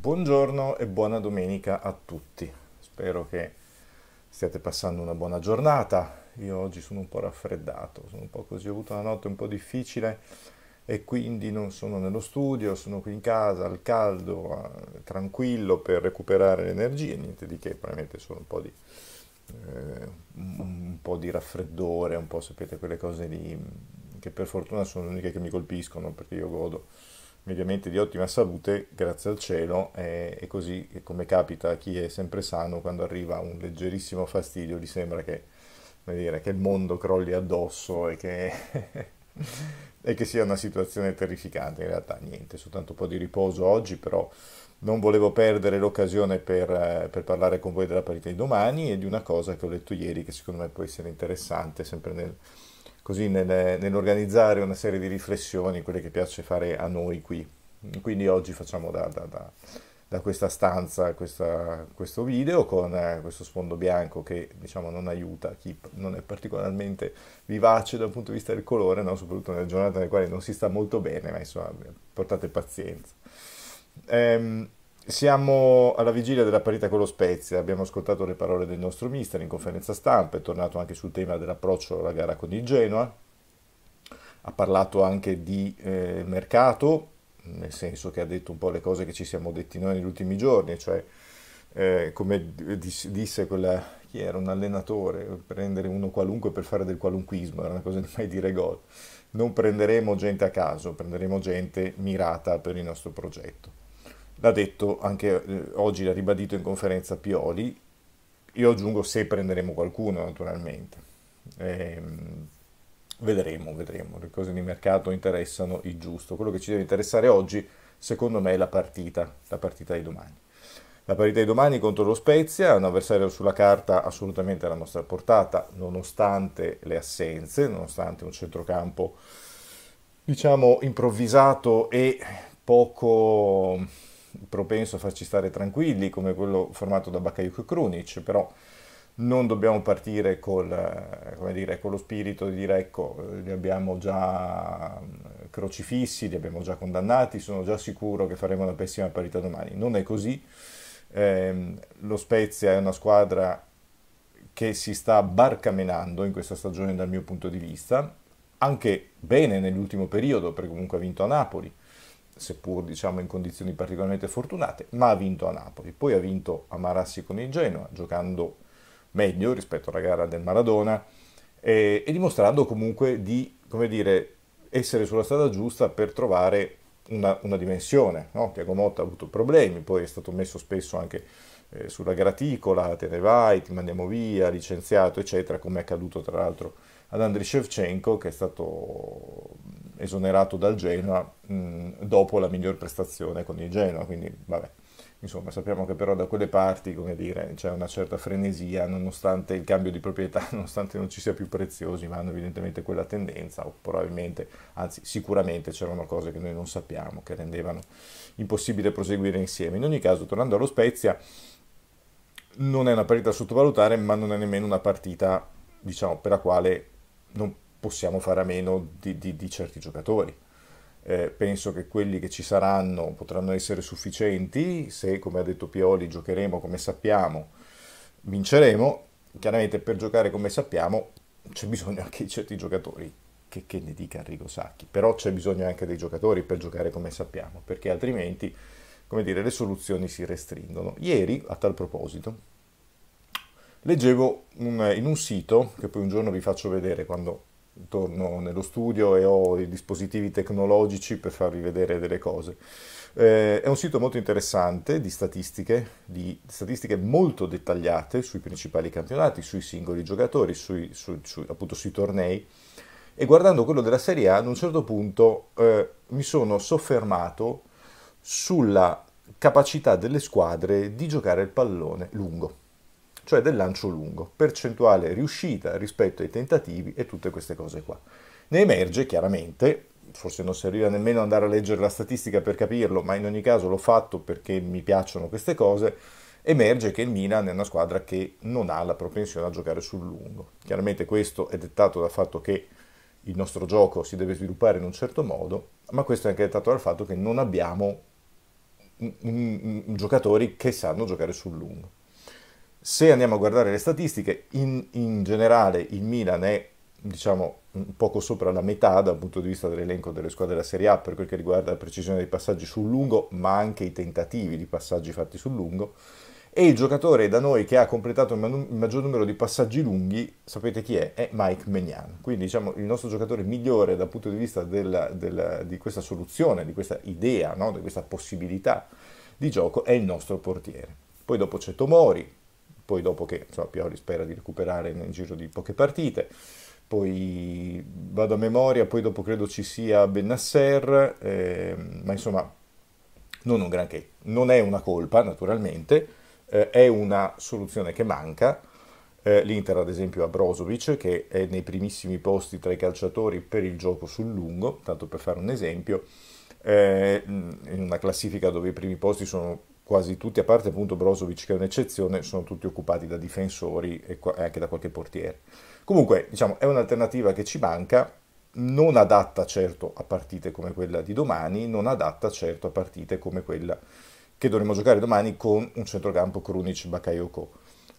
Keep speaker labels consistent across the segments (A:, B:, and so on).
A: Buongiorno e buona domenica a tutti. Spero che stiate passando una buona giornata. Io oggi sono un po' raffreddato, sono un po' così, ho avuto una notte un po' difficile e quindi non sono nello studio, sono qui in casa al caldo, tranquillo per recuperare le energie, niente di che, probabilmente solo un po' di, eh, un po' di raffreddore, un po' sapete quelle cose lì che per fortuna sono le uniche che mi colpiscono perché io godo mediamente di ottima salute, grazie al cielo, e, e, così come capita a chi è sempre sano, quando arriva un leggerissimo fastidio gli sembra che, dire, che il mondo crolli addosso e che, e che, sia una situazione terrificante. In realtà niente, soltanto un po' di riposo oggi, però non volevo perdere l'occasione per, per parlare con voi della partita di domani e di una cosa che ho letto ieri che secondo me può essere interessante, sempre nel così nel, nell'organizzare una serie di riflessioni, quelle che piace fare a noi qui. Quindi oggi facciamo da, da, da, da questa stanza questa, questo video con eh, questo sfondo bianco che diciamo non aiuta chi non è particolarmente vivace dal punto di vista del colore, no? soprattutto nelle giornate nelle quali non si sta molto bene, ma insomma portate pazienza. Ehm, siamo alla vigilia della parità con lo Spezia, abbiamo ascoltato le parole del nostro mister in conferenza stampa, è tornato anche sul tema dell'approccio alla gara con il Genoa, ha parlato anche di eh, mercato, nel senso che ha detto un po' le cose che ci siamo detti noi negli ultimi giorni, cioè eh, come disse quella, chi era un allenatore, prendere uno qualunque per fare del qualunquismo, era una cosa di mai dire gol. Non prenderemo gente a caso, prenderemo gente mirata per il nostro progetto l'ha detto anche eh, oggi, l'ha ribadito in conferenza Pioli, io aggiungo se prenderemo qualcuno naturalmente. Ehm, vedremo, vedremo, le cose di mercato interessano il giusto. Quello che ci deve interessare oggi, secondo me, è la partita, la partita di domani. La partita di domani contro lo Spezia, un avversario sulla carta assolutamente alla nostra portata, nonostante le assenze, nonostante un centrocampo, diciamo, improvvisato e poco propenso a farci stare tranquilli come quello formato da Bakayuk e Krunic, però non dobbiamo partire col, dire, con lo spirito di dire ecco, li abbiamo già crocifissi, li abbiamo già condannati, sono già sicuro che faremo una pessima parità domani. Non è così. Eh, lo Spezia è una squadra che si sta barcamenando in questa stagione dal mio punto di vista, anche bene nell'ultimo periodo, perché comunque ha vinto a Napoli, seppur diciamo in condizioni particolarmente fortunate, ma ha vinto a Napoli. Poi ha vinto a Marassi con il Genoa, giocando meglio rispetto alla gara del Maradona e, e dimostrando comunque di, dire, essere sulla strada giusta per trovare una, una dimensione. No? Tiago Motta ha avuto problemi, poi è stato messo spesso anche eh, sulla graticola, te ne vai, ti mandiamo via, licenziato, eccetera, come è accaduto tra l'altro ad Andriy Shevchenko, che è stato esonerato dal Genoa mh, dopo la miglior prestazione con il Genoa, quindi vabbè. Insomma, sappiamo che però da quelle parti, come dire, c'è una certa frenesia, nonostante il cambio di proprietà, nonostante non ci sia più preziosi, ma hanno evidentemente quella tendenza, o probabilmente, anzi sicuramente c'erano cose che noi non sappiamo, che rendevano impossibile proseguire insieme. In ogni caso, tornando allo Spezia, non è una partita da sottovalutare, ma non è nemmeno una partita, diciamo, per la quale non possiamo fare a meno di, di, di certi giocatori. Eh, penso che quelli che ci saranno potranno essere sufficienti se, come ha detto Pioli, giocheremo come sappiamo, vinceremo. Chiaramente per giocare come sappiamo c'è bisogno anche di certi giocatori, che, che ne dica Enrico Sacchi, però c'è bisogno anche dei giocatori per giocare come sappiamo, perché altrimenti, come dire, le soluzioni si restringono. Ieri, a tal proposito, leggevo un, in un sito, che poi un giorno vi faccio vedere quando torno nello studio e ho i dispositivi tecnologici per farvi vedere delle cose. Eh, è un sito molto interessante di statistiche, di statistiche molto dettagliate sui principali campionati, sui singoli giocatori, sui, su, su, appunto sui tornei. E guardando quello della Serie A, ad un certo punto eh, mi sono soffermato sulla capacità delle squadre di giocare il pallone lungo cioè del lancio lungo, percentuale riuscita rispetto ai tentativi e tutte queste cose qua. Ne emerge chiaramente, forse non serviva nemmeno andare a leggere la statistica per capirlo, ma in ogni caso l'ho fatto perché mi piacciono queste cose, emerge che il Milan è una squadra che non ha la propensione a giocare sul lungo. Chiaramente questo è dettato dal fatto che il nostro gioco si deve sviluppare in un certo modo, ma questo è anche dettato dal fatto che non abbiamo un, un, un, giocatori che sanno giocare sul lungo. Se andiamo a guardare le statistiche, in, in generale il Milan è diciamo poco sopra la metà dal punto di vista dell'elenco delle squadre della Serie A per quel che riguarda la precisione dei passaggi sul lungo, ma anche i tentativi di passaggi fatti sul lungo. E il giocatore da noi che ha completato il maggior numero di passaggi lunghi, sapete chi è? È Mike Megnan. Quindi diciamo il nostro giocatore migliore dal punto di vista del, del, di questa soluzione, di questa idea, no? di questa possibilità di gioco è il nostro portiere. Poi dopo c'è Tomori, poi dopo che insomma, Pioli spera di recuperare nel giro di poche partite, poi vado a memoria, poi dopo credo ci sia Benasser, eh, ma insomma non un granché. Non è una colpa naturalmente, eh, è una soluzione che manca. Eh, L'Inter ad esempio ha Brozovic che è nei primissimi posti tra i calciatori per il gioco sul lungo, tanto per fare un esempio, eh, in una classifica dove i primi posti sono quasi tutti, a parte appunto Brozovic che è un'eccezione, sono tutti occupati da difensori e anche da qualche portiere. Comunque, diciamo, è un'alternativa che ci manca, non adatta certo a partite come quella di domani, non adatta certo a partite come quella che dovremo giocare domani con un centrocampo Krunic Bakayoko.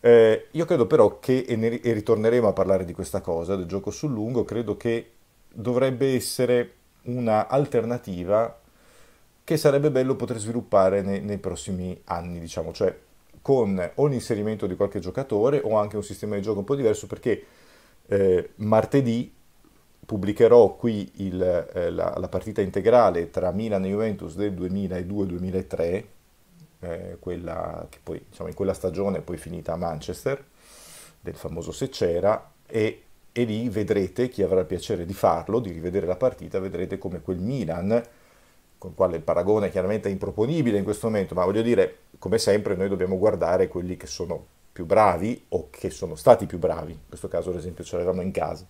A: Eh, io credo però che, e, ne, e ritorneremo a parlare di questa cosa, del gioco sul lungo, credo che dovrebbe essere una alternativa che sarebbe bello poter sviluppare nei, nei prossimi anni, diciamo, cioè con o l'inserimento di qualche giocatore o anche un sistema di gioco un po' diverso perché eh, martedì pubblicherò qui il, eh, la, la, partita integrale tra Milan e Juventus del 2002-2003 eh, quella che poi diciamo, in quella stagione poi finita a Manchester, del famoso Se c'era, e, e lì vedrete, chi avrà il piacere di farlo, di rivedere la partita, vedrete come quel Milan, con quale il paragone chiaramente improponibile in questo momento, ma voglio dire, come sempre noi dobbiamo guardare quelli che sono più bravi o che sono stati più bravi, in questo caso ad esempio ce l'avevamo in casa,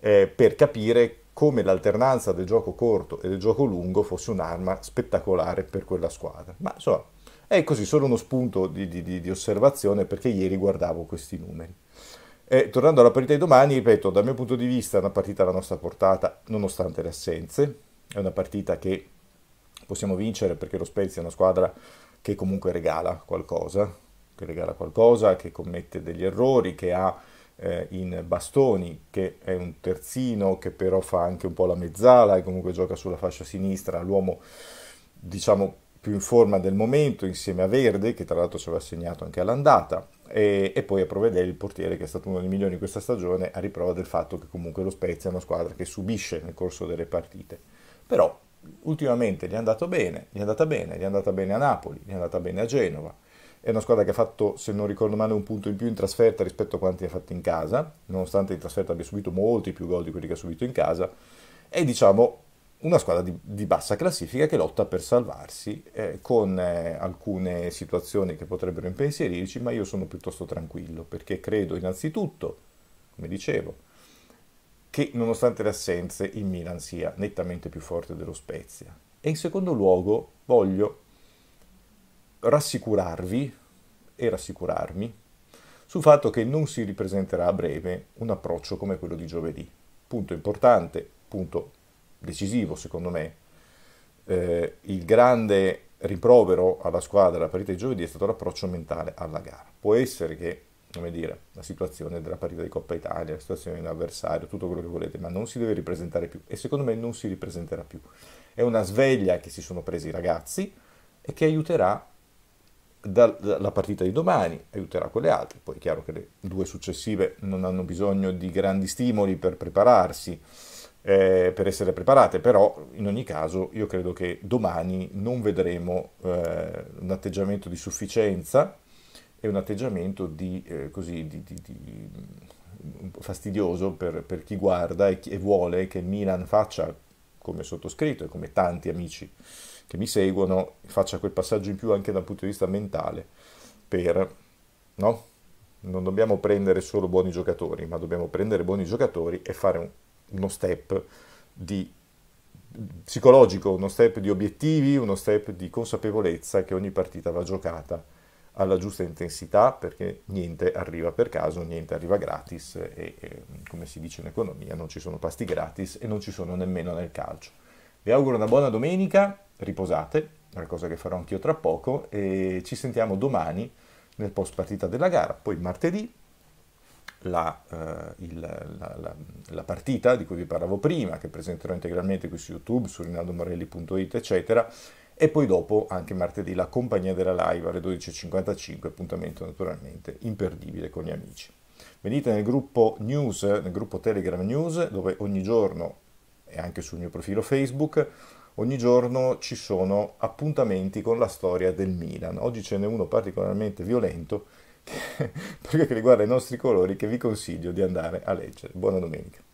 A: eh, per capire come l'alternanza del gioco corto e del gioco lungo fosse un'arma spettacolare per quella squadra. Ma insomma, è così solo uno spunto di, di, di osservazione perché ieri guardavo questi numeri. E, tornando alla partita di domani, ripeto, dal mio punto di vista è una partita alla nostra portata, nonostante le assenze. È una partita che possiamo vincere perché lo Spezia è una squadra che comunque regala qualcosa, che regala qualcosa, che commette degli errori, che ha eh, in Bastoni, che è un terzino che però fa anche un po' la mezzala e comunque gioca sulla fascia sinistra, l'uomo diciamo più in forma del momento insieme a Verde, che tra l'altro ci aveva segnato anche all'andata, e, e, poi a Provedel, il portiere che è stato uno dei migliori in questa stagione, a riprova del fatto che comunque lo Spezia è una squadra che subisce nel corso delle partite. Però ultimamente gli è andato bene, gli è andata bene, gli è andata bene a Napoli, gli è andata bene a Genova. È una squadra che ha fatto, se non ricordo male, un punto in più in trasferta rispetto a quanti ha fatto in casa, nonostante in trasferta abbia subito molti più gol di quelli che ha subito in casa. E diciamo una squadra di, di, bassa classifica che lotta per salvarsi, eh, con eh, alcune situazioni che potrebbero impensierirci, ma io sono piuttosto tranquillo perché credo innanzitutto, come dicevo, che nonostante le assenze il Milan sia nettamente più forte dello Spezia. E in secondo luogo voglio rassicurarvi e rassicurarmi sul fatto che non si ripresenterà a breve un approccio come quello di giovedì. Punto importante, punto decisivo secondo me. Eh, il grande rimprovero alla squadra la partita di giovedì è stato l'approccio mentale alla gara. Può essere che, come dire, la situazione della partita di Coppa Italia, la situazione dell'avversario, tutto quello che volete, ma non si deve ripresentare più e secondo me non si ripresenterà più. È una sveglia che si sono presi i ragazzi e che aiuterà dalla partita di domani, aiuterà quelle altre. Poi è chiaro che le due successive non hanno bisogno di grandi stimoli per prepararsi eh, per essere preparate, però in ogni caso io credo che domani non vedremo eh, un atteggiamento di sufficienza e un atteggiamento di, eh, così, di, di, di fastidioso per, per, chi guarda e, chi, e vuole che il Milan faccia come sottoscritto e come tanti amici che mi seguono, faccia quel passaggio in più anche dal punto di vista mentale per, no? Non dobbiamo prendere solo buoni giocatori, ma dobbiamo prendere buoni giocatori e fare un, uno step di psicologico, uno step di obiettivi, uno step di consapevolezza che ogni partita va giocata alla giusta intensità perché niente arriva per caso, niente arriva gratis e, e, come si dice in economia non ci sono pasti gratis e non ci sono nemmeno nel calcio. Vi auguro una buona domenica, riposate, una cosa che farò anch'io tra poco, e ci sentiamo domani nel post partita della gara, poi martedì la, uh, il, la, la, la, partita di cui vi parlavo prima, che presenterò integralmente qui su YouTube, su rinaldomorelli.it, eccetera, e poi dopo anche martedì la compagnia della live alle 12.55, appuntamento naturalmente imperdibile con gli amici. Venite nel gruppo news, nel gruppo Telegram News, dove ogni giorno, e anche sul mio profilo Facebook, ogni giorno ci sono appuntamenti con la storia del Milan. Oggi ce n'è uno particolarmente violento perché riguarda i nostri colori che vi consiglio di andare a leggere. Buona domenica.